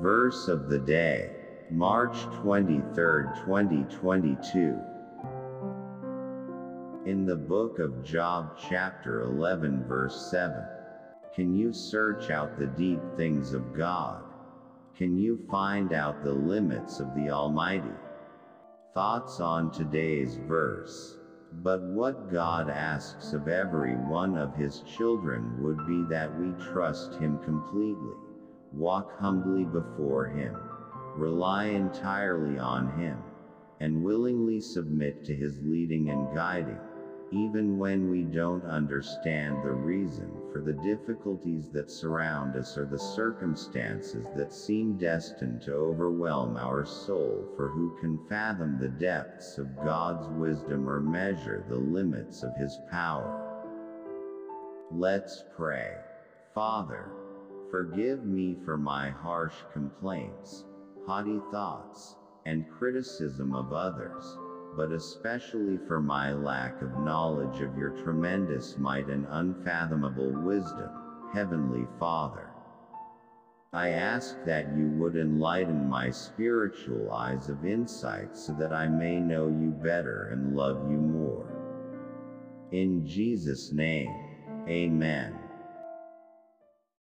Verse of the day, March 23, 2022. In the book of Job, chapter 11, verse 7. Can you search out the deep things of God? Can you find out the limits of the Almighty? Thoughts on today's verse. But what God asks of every one of His children would be that we trust Him completely, walk humbly before Him, rely entirely on Him, and willingly submit to His leading and guiding even when we don't understand the reason for the difficulties that surround us or the circumstances that seem destined to overwhelm our soul for who can fathom the depths of God's wisdom or measure the limits of His power. Let's pray. Father, forgive me for my harsh complaints, haughty thoughts, and criticism of others but especially for my lack of knowledge of your tremendous might and unfathomable wisdom, Heavenly Father. I ask that you would enlighten my spiritual eyes of insight so that I may know you better and love you more. In Jesus' name, Amen.